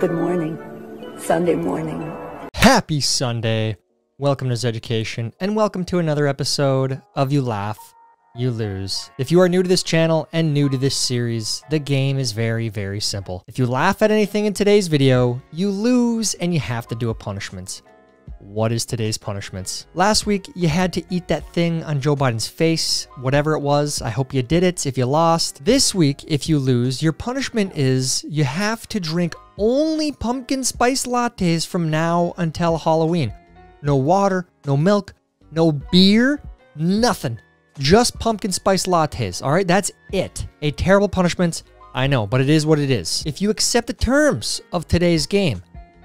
Good morning. Sunday morning. Happy Sunday. Welcome to Zeducation, and welcome to another episode of You Laugh, You Lose. If you are new to this channel and new to this series, the game is very, very simple. If you laugh at anything in today's video, you lose and you have to do a punishment. What is today's punishments? Last week, you had to eat that thing on Joe Biden's face, whatever it was. I hope you did it if you lost. This week, if you lose, your punishment is you have to drink only pumpkin spice lattes from now until Halloween. No water, no milk, no beer, nothing. Just pumpkin spice lattes, all right? That's it. A terrible punishment, I know, but it is what it is. If you accept the terms of today's game,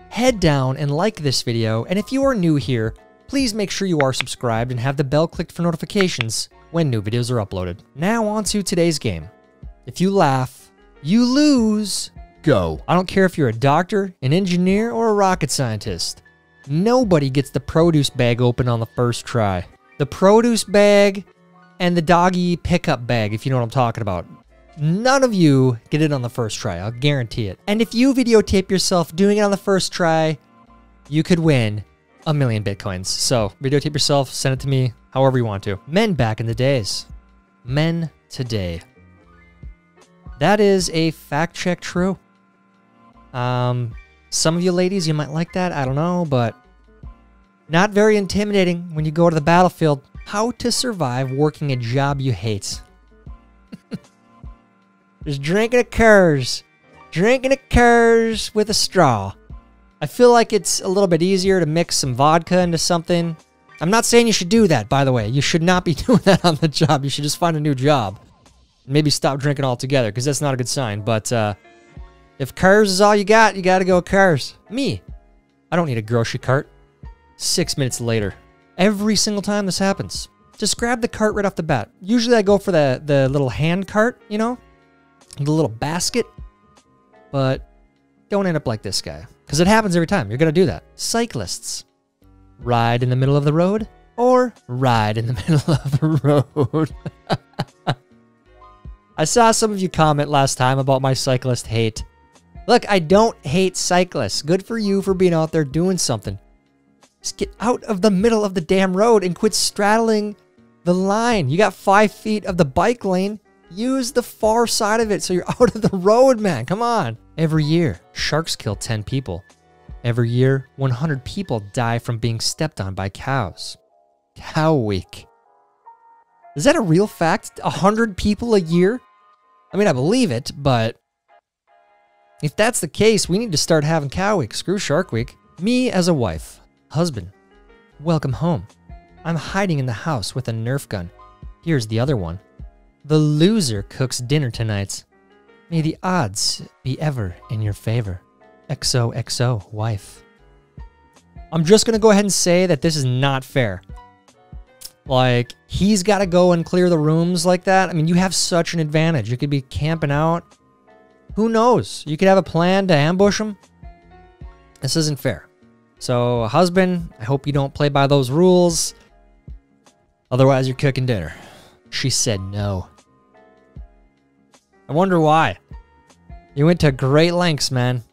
head down and like this video. And if you are new here, please make sure you are subscribed and have the bell clicked for notifications when new videos are uploaded. Now on to today's game. If you laugh, you lose. Go. I don't care if you're a doctor, an engineer, or a rocket scientist. Nobody gets the produce bag open on the first try. The produce bag and the doggy pickup bag, if you know what I'm talking about. None of you get it on the first try, I'll guarantee it. And if you videotape yourself doing it on the first try, you could win a million bitcoins. So videotape yourself, send it to me however you want to. Men back in the days. Men today. That is a fact check true. Um, some of you ladies, you might like that. I don't know, but not very intimidating when you go to the battlefield. How to survive working a job you hate. Just drinking a Coors. Drinking a Coors with a straw. I feel like it's a little bit easier to mix some vodka into something. I'm not saying you should do that, by the way. You should not be doing that on the job. You should just find a new job. Maybe stop drinking altogether, because that's not a good sign. But uh, if Coors is all you got, you got to go Coors. Me. I don't need a grocery cart. Six minutes later. Every single time this happens. Just grab the cart right off the bat. Usually I go for the, the little hand cart, you know? The little basket, but don't end up like this guy. Because it happens every time. You're going to do that. Cyclists. Ride in the middle of the road or ride in the middle of the road. I saw some of you comment last time about my cyclist hate. Look, I don't hate cyclists. Good for you for being out there doing something. Just get out of the middle of the damn road and quit straddling the line. You got five feet of the bike lane. Use the far side of it so you're out of the road, man. Come on. Every year, sharks kill 10 people. Every year, 100 people die from being stepped on by cows. Cow Week. Is that a real fact? 100 people a year? I mean, I believe it, but if that's the case, we need to start having Cow Week. Screw Shark Week. Me as a wife, husband, welcome home. I'm hiding in the house with a Nerf gun. Here's the other one. The loser cooks dinner tonight. May the odds be ever in your favor. XOXO, wife. I'm just going to go ahead and say that this is not fair. Like, he's got to go and clear the rooms like that. I mean, you have such an advantage. You could be camping out. Who knows? You could have a plan to ambush him. This isn't fair. So, husband, I hope you don't play by those rules. Otherwise, you're cooking dinner. She said no. I wonder why. You went to great lengths, man.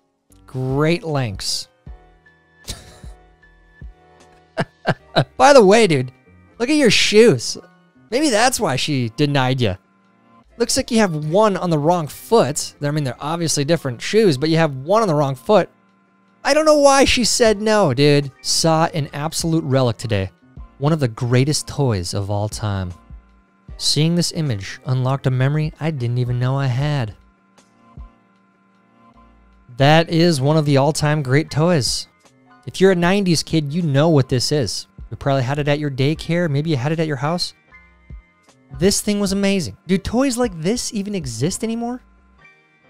Great lengths. By the way, dude, look at your shoes. Maybe that's why she denied you. Looks like you have one on the wrong foot. I mean, they're obviously different shoes, but you have one on the wrong foot. I don't know why she said no, dude. Saw an absolute relic today. One of the greatest toys of all time. Seeing this image unlocked a memory I didn't even know I had. That is one of the all-time great toys. If you're a 90s kid, you know what this is. You probably had it at your daycare, maybe you had it at your house. This thing was amazing. Do toys like this even exist anymore?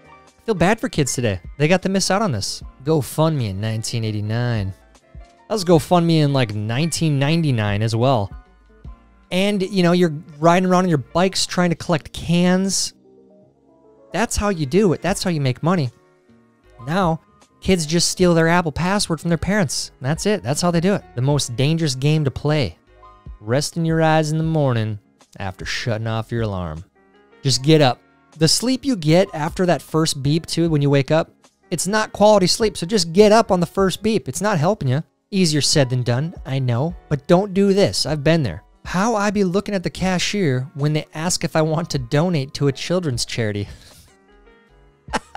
I feel bad for kids today. They got to miss out on this. GoFundMe in 1989. That was GoFundMe in like 1999 as well and you know you're riding around on your bikes trying to collect cans that's how you do it that's how you make money now kids just steal their apple password from their parents that's it that's how they do it the most dangerous game to play resting your eyes in the morning after shutting off your alarm just get up The sleep you get after that first beep, too, when you wake up, it's not quality sleep. So just get up on the first beep. It's not helping you. Easier said than done, I know, but don't do this. I've been there. How I be looking at the cashier when they ask if I want to donate to a children's charity?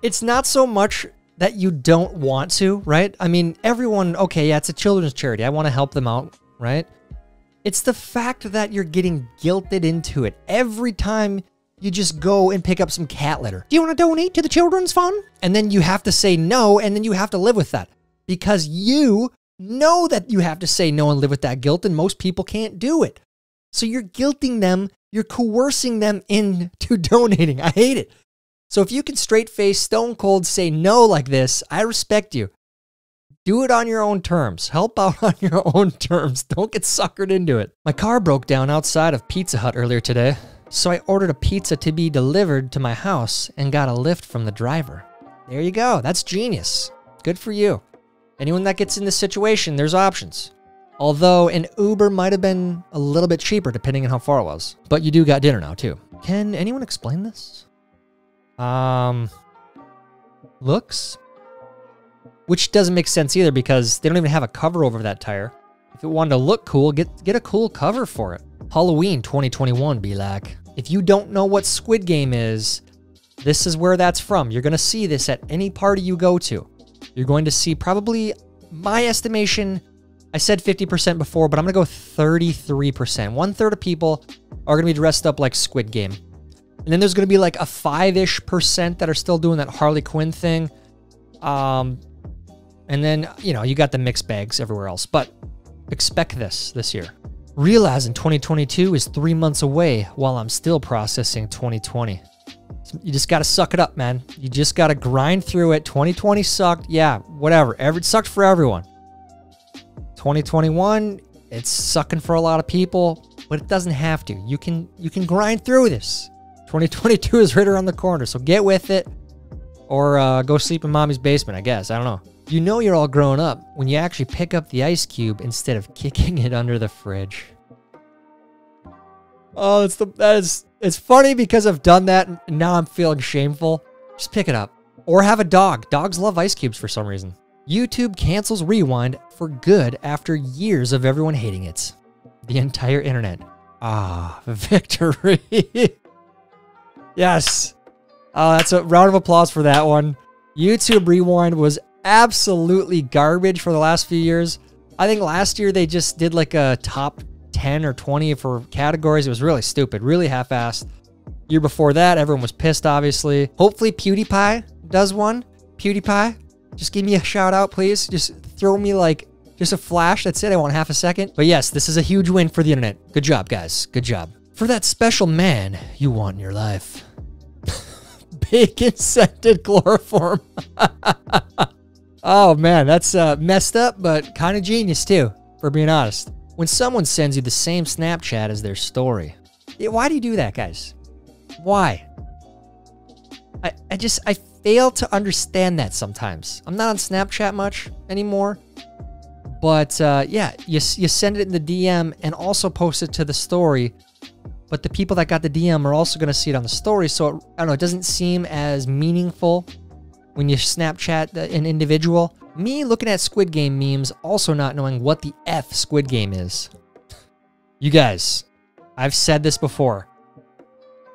it's not so much that you don't want to, right? I mean, everyone, okay, yeah, it's a children's charity. I want to help them out, right? It's the fact that you're getting guilted into it every time you just go and pick up some cat litter. Do you want to donate to the children's fund? And then you have to say no, and then you have to live with that because you know that you have to say no and live with that guilt, and most people can't do it. So you're guilting them, you're coercing them into donating. I hate it. So if you can straight face, stone cold say no like this, I respect you. Do it on your own terms. Help out on your own terms. Don't get suckered into it. My car broke down outside of Pizza Hut earlier today, so I ordered a pizza to be delivered to my house and got a lift from the driver. There you go. That's genius. Good for you. Anyone that gets in this situation, there's options. Although an Uber might have been a little bit cheaper depending on how far it was. But you do got dinner now too. Can anyone explain this? Um, looks, which doesn't make sense either because they don't even have a cover over that tire. If it wanted to look cool, get get a cool cover for it. Halloween 2021 be. If you don't know what Squid Game is, this is where that's from. You're going to see this at any party you go to. You're going to see probably my estimation I said 50% before, but I'm going to go 33%. One third of people are going to be dressed up like Squid Game. And then there's going to be like a five ish percent that are still doing that Harley Quinn thing. Um, and then, you know, you got the mixed bags everywhere else. But expect this this year. Realizing 2022 is three months away while I'm still processing 2020. You just got to suck it up, man. You just got to grind through it. 2020 sucked. Yeah, whatever. Every, it sucked for everyone. 2021, it's sucking for a lot of people, but it doesn't have to. You can you can grind through this. 2022 is right around the corner, so get with it or uh, go sleep in mommy's basement, I guess. I don't know. You know you're all grown up when you actually pick up the ice cube instead of kicking it under the fridge. Oh, it's the that is it's funny because I've done that and now I'm feeling shameful. Just pick it up. Or have a dog. Dogs love ice cubes for some reason. YouTube cancels Rewind for good after years of everyone hating it. The entire internet. Ah, victory. yes. Oh, that's a round of applause for that one. YouTube Rewind was absolutely garbage for the last few years. I think last year they just did like a top 10 or 20 for categories. It was really stupid, really half assed. Year before that, everyone was pissed, obviously. Hopefully, PewDiePie does one. PewDiePie, just give me a shout out, please. Just throw me like just a flash. That's it. I want half a second. But yes, this is a huge win for the internet. Good job, guys. Good job. For that special man you want in your life. Bacon scented chloroform. oh man, that's uh, messed up, but kind of genius too, for being honest. When someone sends you the same Snapchat as their story, Yeah, why do you do that, guys? Why? I, I just, I fail to understand that sometimes. I'm not on Snapchat much anymore. But uh, yeah, you, you send it in the DM and also post it to the story. But the people that got the DM are also going to see it on the story. So, it, I don't know, it doesn't seem as meaningful when you Snapchat an individual. Me looking at Squid Game memes, also not knowing what the F Squid Game is. You guys, I've said this before.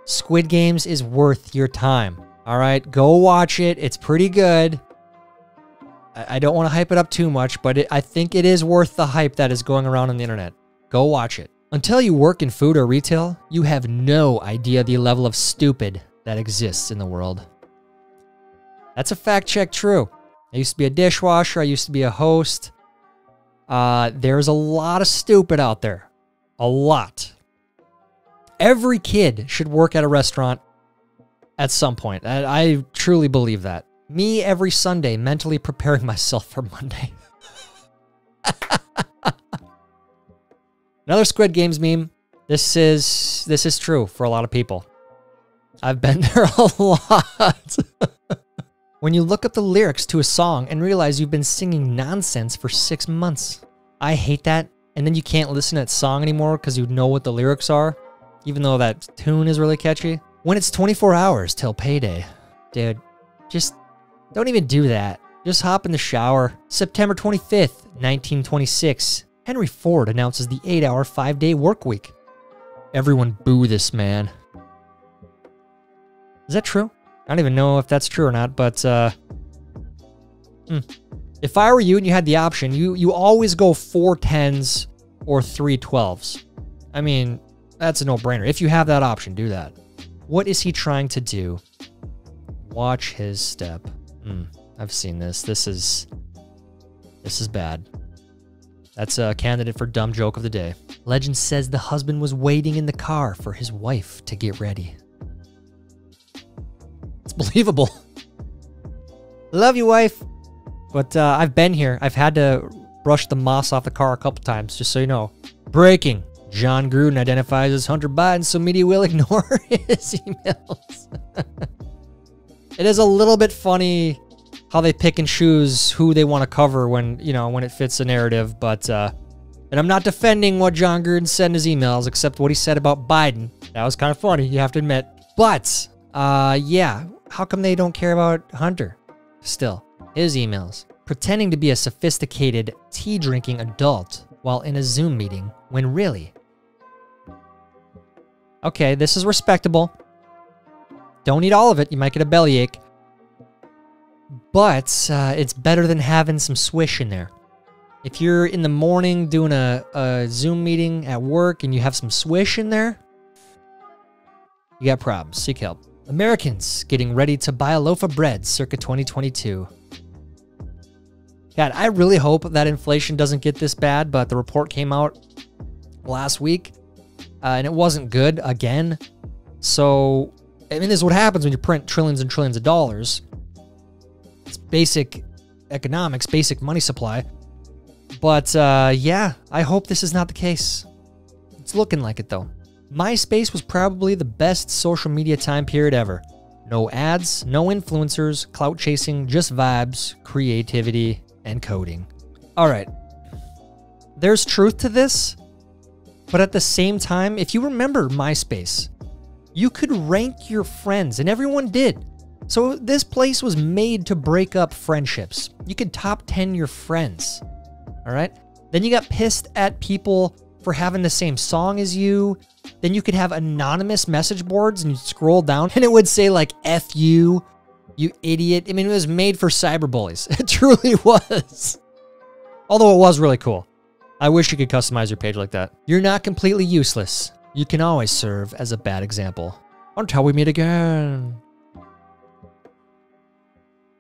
Squid Games is worth your time. All right, go watch it. It's pretty good. I, I don't want to hype it up too much, but it, I think it is worth the hype that is going around on the internet. Go watch it. Until you work in food or retail, you have no idea the level of stupid that exists in the world. That's a fact check true. I used to be a dishwasher, I used to be a host. Uh, there's a lot of stupid out there. A lot. Every kid should work at a restaurant at some point. I, I truly believe that. Me every Sunday mentally preparing myself for Monday. Another Squid Games meme. This is this is true for a lot of people. I've been there a lot. When you look up the lyrics to a song and realize you've been singing nonsense for six months. I hate that. And then you can't listen to that song anymore because you know what the lyrics are. even though that tune is really catchy. When it's 24 hours till payday. Dude, just don't even do that. Just hop in the shower. September 25th, 1926. Henry Ford announces the 8 hour, 5 day work week. Everyone boo this man. Is that true? I don't even know if that's true or not, but uh, hmm. if I were you and you had the option, you you always go four tens or three twelves. I mean, that's a no-brainer. If you have that option, do that. What is he trying to do? Watch his step. Hmm. I've seen this. This is this is bad. That's a candidate for dumb joke of the day. Legend says the husband was waiting in the car for his wife to get ready. It's believable. Love you, wife. But uh, I've been here. I've had to brush the moss off the car a couple times, just so you know. Breaking. Jon Gruden identifies as Hunter Biden, so media will ignore his emails. it is a little bit funny how they pick and choose who they want to cover when you know when it fits the narrative. But uh, and I'm not defending what Jon Gruden said in his emails, except what he said about Biden. That was kind of funny, you have to admit. But uh, yeah, how come they don't care about Hunter? Still, his emails pretending to be a sophisticated tea drinking adult while in a Zoom meeting when really. Okay, this is respectable. Don't eat all of it, you might get a bellyache but uh, it's better than having some swish in there. If you're in the morning doing a, a Zoom meeting at work and you have some swish in there, you got problems. Seek help. Americans getting ready to buy a loaf of bread circa 2022. God, I really hope that inflation doesn't get this bad, but the report came out last week uh, and it wasn't good again. So, I mean, this is what happens when you print trillions and trillions of dollars. It's basic economics, basic money supply. But uh, yeah, I hope this is not the case. It's looking like it though. MySpace was probably the best social media time period ever. No ads, no influencers, clout chasing, just vibes, creativity, and coding. All right. There's truth to this, but at the same time, if you remember MySpace, you could rank your friends, and everyone did. So this place was made to break up friendships. You could top 10 your friends. All right? Then you got pissed at people for having the same song as you. Then you could have anonymous message boards and you scroll down and it would say like F you, you idiot. I mean, it was made for cyberbullies. It truly was. Although it was really cool. I wish you could customize your page like that. You're not completely useless. You can always serve as a bad example. Until we meet again.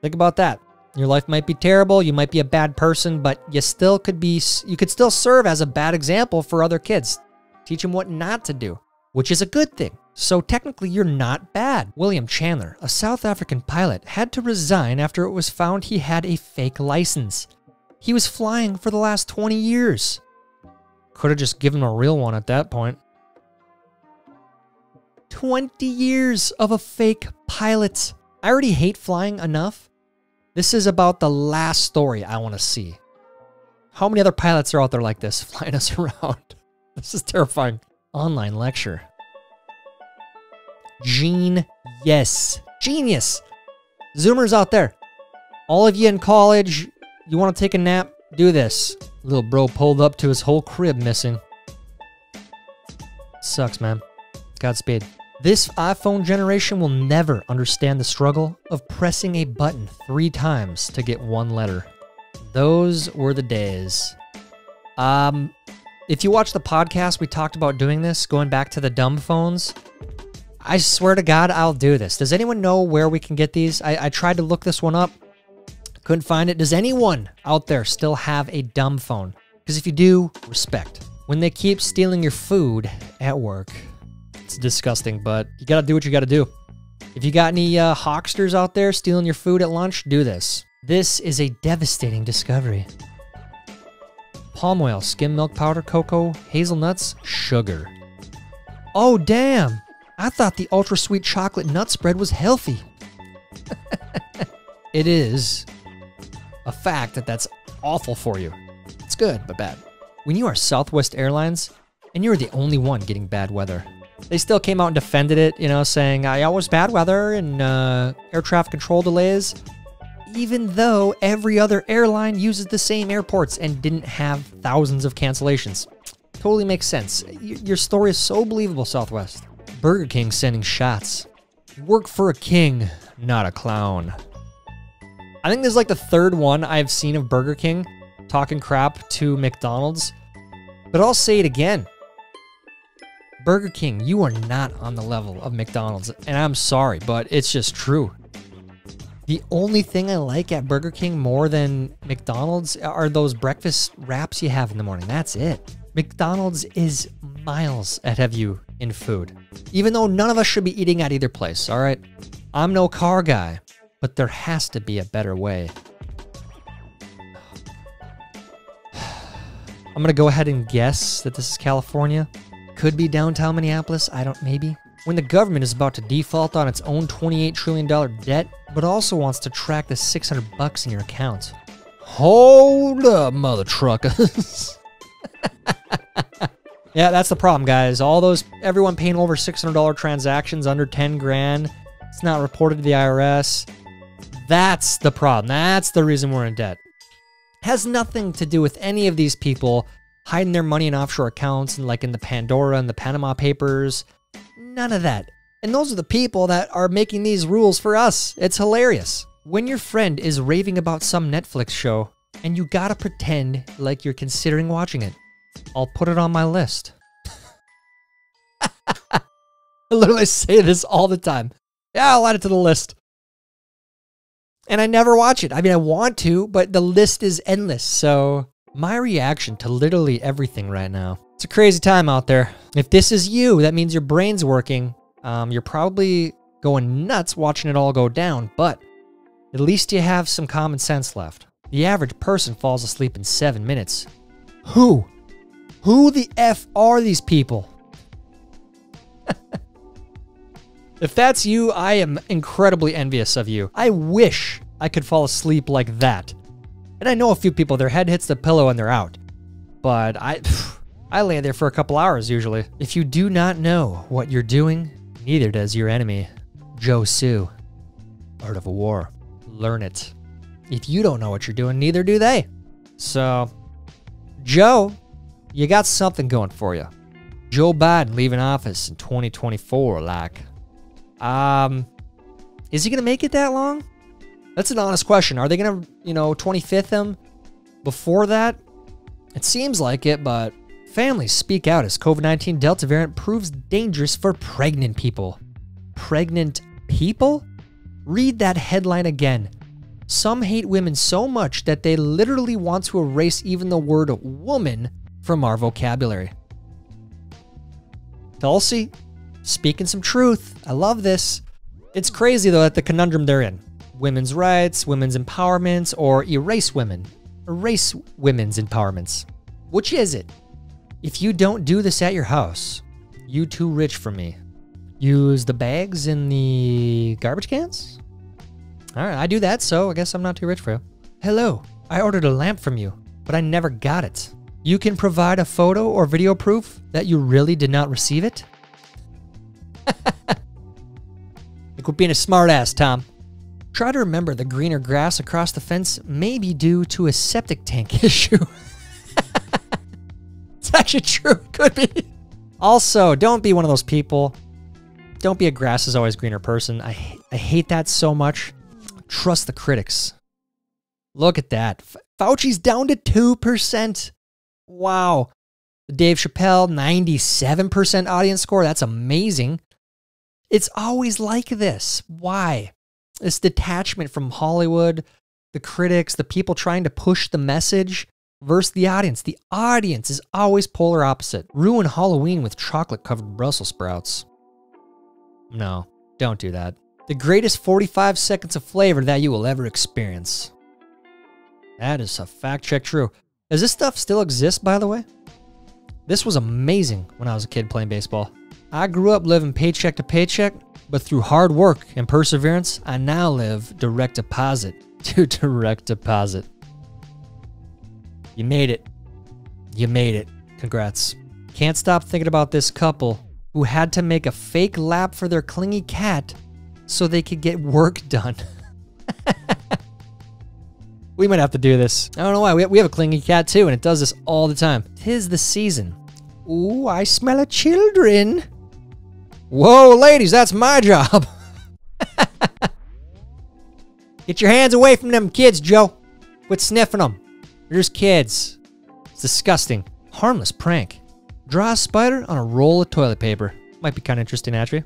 Think about that. Your life might be terrible, you might be a bad person, but you still could be you could still serve as a bad example for other kids. Teach them what not to do, which is a good thing. So technically you're not bad. William Chandler, a South African pilot, had to resign after it was found he had a fake license. He was flying for the last 20 years. Could have just given him a real one at that point. 20 years of a fake pilot. I already hate flying enough. This is about the last story I want to see. How many other pilots are out there like this flying us around? This is terrifying. Online lecture. Gene, yes. Genius. Zoomers out there. All of you in college, you want to take a nap? Do this. Little bro pulled up to his whole crib missing. Sucks, man. Godspeed. This iPhone generation will never understand the struggle of pressing a button three times to get one letter. Those were the days. Um, if you watch the podcast, we talked about doing this, going back to the dumb phones. I swear to God, I'll do this. Does anyone know where we can get these? I, I tried to look this one up, couldn't find it. Does anyone out there still have a dumb phone? Because if you do, respect. When they keep stealing your food at work, it's disgusting, but you gotta do what you gotta do. If you got any uh, hawksters out there stealing your food at lunch, do this. This is a devastating discovery. Palm oil, skim milk powder, cocoa, hazelnuts, sugar. Oh, damn! I thought the ultra sweet chocolate nut spread was healthy. it is a fact that that's awful for you. It's good, but bad. When you are Southwest Airlines and you're the only one getting bad weather, They still came out and defended it, you know, saying, I was bad weather and uh, air traffic control delays. Even though every other airline uses the same airports and didn't have thousands of cancellations. Totally makes sense. Your story is so believable, Southwest. Burger King sending shots. Work for a king, not a clown. I think this is like the third one I've seen of Burger King talking crap to McDonald's. But I'll say it again. Burger King, you are not on the level of McDonald's. And I'm sorry, but it's just true. The only thing I like at Burger King more than McDonald's are those breakfast wraps you have in the morning. That's it. McDonald's is miles ahead of you in food, even though none of us should be eating at either place, all right? I'm no car guy, but there has to be a better way. I'm gonna go ahead and guess that this is California. Could be downtown Minneapolis, I don't, maybe. When the government is about to default on its own $28 trillion debt, but also wants to track the 600 bucks in your account. Hold up, mother truckers. yeah, that's the problem, guys. All those, everyone paying over $600 transactions under 10 grand. It's not reported to the IRS. That's the problem. That's the reason we're in debt. Has nothing to do with any of these people hiding their money in offshore accounts and like in the Pandora and the Panama Papers. None of that. And those are the people that are making these rules for us. It's hilarious. When your friend is raving about some Netflix show and you gotta pretend like you're considering watching it, I'll put it on my list. I literally say this all the time. Yeah, I'll add it to the list. And I never watch it. I mean, I want to, but the list is endless. So, my reaction to literally everything right now. It's a crazy time out there. If this is you, that means your brain's working. Um, you're probably going nuts watching it all go down, but at least you have some common sense left. The average person falls asleep in seven minutes. Who? Who the F are these people? if that's you, I am incredibly envious of you. I wish I could fall asleep like that. And I know a few people, their head hits the pillow and they're out. But I, I lay there for a couple hours usually. If you do not know what you're doing, neither does your enemy. Josue. Art of War. Learn it. If you don't know what you're doing, neither do they. So, Joe, you got something going for you. Joe Biden leaving office in 2024, like. Um, is he gonna make it that long? That's an honest question. Are they gonna, you know, 25th him before that? It seems like it, but families speak out as COVID 19 Delta variant proves dangerous for pregnant people. Pregnant people? Read that headline again. Some hate women so much that they literally want to erase even the word woman from our vocabulary. Tulsi, speaking some truth. I love this. It's crazy though that the conundrum they're in women's rights, women's empowerment, or erase women. Erase women's empowerments. Which is it? If you don't do this at your house, you too rich for me. Use the bags in the garbage cans? All right, I do that, so I guess I'm not too rich for you. Hello, I ordered a lamp from you, but I never got it. You can provide a photo or video proof that you really did not receive it? like we're being a smartass, Tom. Try to remember the greener grass across the fence may be due to a septic tank issue. it's actually true. It could be. Also, don't be one of those people. Don't be a grass is always greener person. I, I hate that so much. Trust the critics. Look at that. Fauci's down to 2%. Wow. Dave Chappelle, 97% audience score. That's amazing. It's always like this. Why? This detachment from Hollywood, the critics, the people trying to push the message versus the audience. The audience is always polar opposite. Ruin Halloween with chocolate covered Brussels sprouts. No, don't do that. The greatest 45 seconds of flavor that you will ever experience. That is a fact check true. Does this stuff still exist, by the way? This was amazing when I was a kid playing baseball. I grew up living paycheck to paycheck, but through hard work and perseverance, I now live direct deposit to direct deposit. You made it. You made it. Congrats. Can't stop thinking about this couple who had to make a fake lap for their clingy cat so they could get work done. we might have to do this. I don't know why. We we have a clingy cat too, and it does this all the time. Tis the season. Ooh, I smell a children. Whoa, ladies, that's my job. Get your hands away from them kids, Joe. Quit sniffing them. They're just kids. It's disgusting. Harmless prank. Draw a spider on a roll of toilet paper. Might be kind of interesting, actually.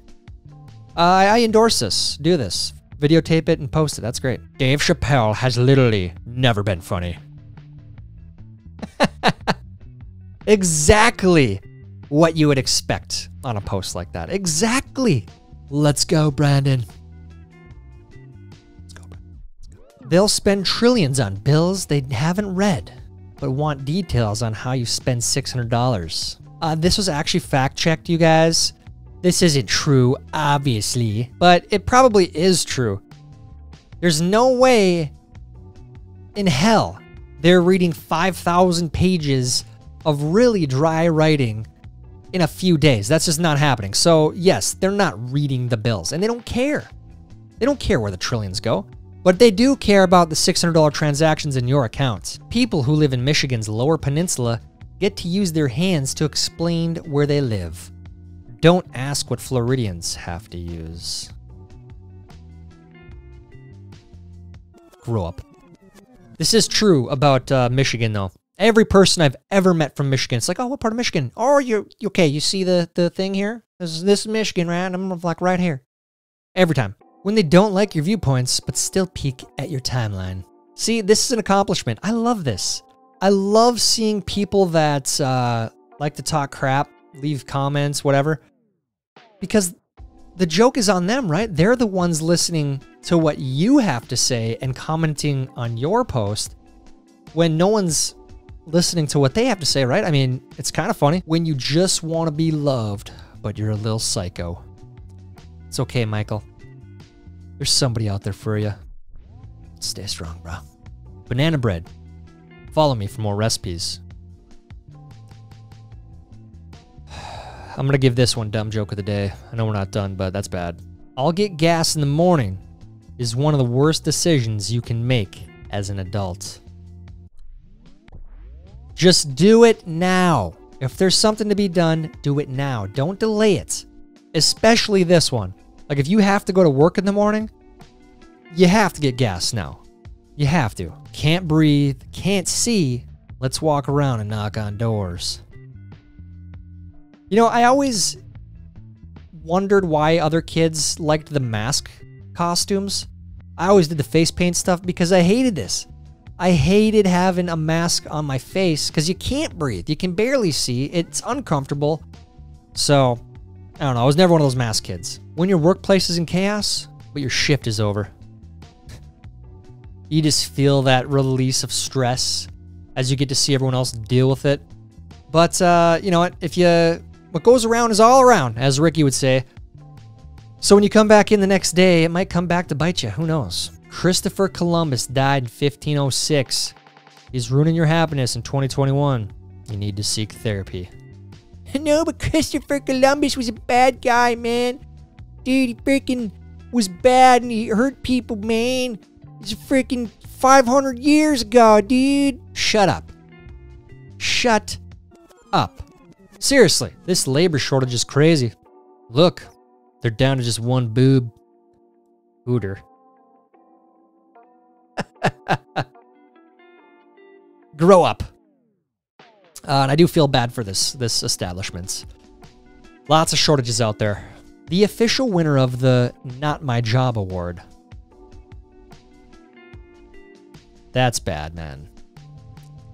Uh, I endorse this. Do this. Videotape it and post it. That's great. Dave Chappelle has literally never been funny. exactly what you would expect on a post like that. Exactly. Let's go, Brandon. Let's go, Brandon. They'll spend trillions on bills they haven't read, but want details on how you spend $600. Uh, this was actually fact checked, you guys. This isn't true, obviously, but it probably is true. There's no way in hell they're reading 5,000 pages of really dry writing in a few days. That's just not happening. So, yes, they're not reading the bills and they don't care. They don't care where the trillions go. But they do care about the $600 transactions in your account. People who live in Michigan's Lower Peninsula get to use their hands to explain where they live. Don't ask what Floridians have to use. Grow up. This is true about uh, Michigan, though. Every person I've ever met from Michigan, it's like, oh, what part of Michigan? Oh, you okay? You see the the thing here? This is this is Michigan, right? I'm like right here. Every time. When they don't like your viewpoints, but still peek at your timeline. See, this is an accomplishment. I love this. I love seeing people that uh, like to talk crap, leave comments, whatever, because the joke is on them, right? They're the ones listening to what you have to say and commenting on your post when no one's listening to what they have to say, right? I mean, it's kind of funny when you just want to be loved, but you're a little psycho. It's okay, Michael. There's somebody out there for you. Stay strong, bro. Banana bread. Follow me for more recipes. I'm gonna give this one dumb joke of the day. I know we're not done, but that's bad. I'll get gas in the morning is one of the worst decisions you can make as an adult. Just do it now. If there's something to be done, do it now. Don't delay it. Especially this one. Like if you have to go to work in the morning, you have to get gas now. You have to. Can't breathe, can't see. Let's walk around and knock on doors. You know, I always wondered why other kids liked the mask costumes. I always did the face paint stuff because I hated this. I hated having a mask on my face because you can't breathe. You can barely see. It's uncomfortable. So, I don't know. I was never one of those mask kids. When your workplace is in chaos, but your shift is over, you just feel that release of stress as you get to see everyone else deal with it. But, uh, you know what? If you what goes around is all around, as Ricky would say. So when you come back in the next day, it might come back to bite you. Who knows? Christopher Columbus died in 1506. He's ruining your happiness in 2021. You need to seek therapy. No, but Christopher Columbus was a bad guy, man. Dude, he freaking was bad and he hurt people, man. It's freaking 500 years ago, dude. Shut up. Shut up. Seriously, this labor shortage is crazy. Look, they're down to just one boob. Hooter. Grow up. Uh, and I do feel bad for this this establishment. Lots of shortages out there. The official winner of the Not My Job award. That's bad, man.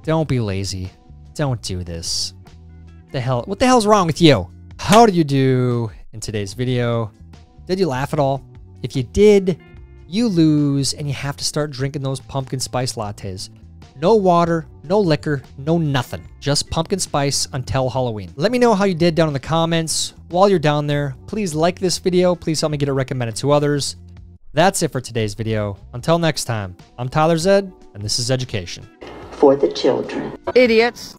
Don't be lazy. Don't do this the hell? What the hell's wrong with you? How did you do in today's video? Did you laugh at all? If you did, you lose and you have to start drinking those pumpkin spice lattes. No water, no liquor, no nothing. Just pumpkin spice until Halloween. Let me know how you did down in the comments. While you're down there, please like this video. Please help me get it recommended to others. That's it for today's video. Until next time, I'm Tyler Zed, and this is Zeducation. For the children. Idiots.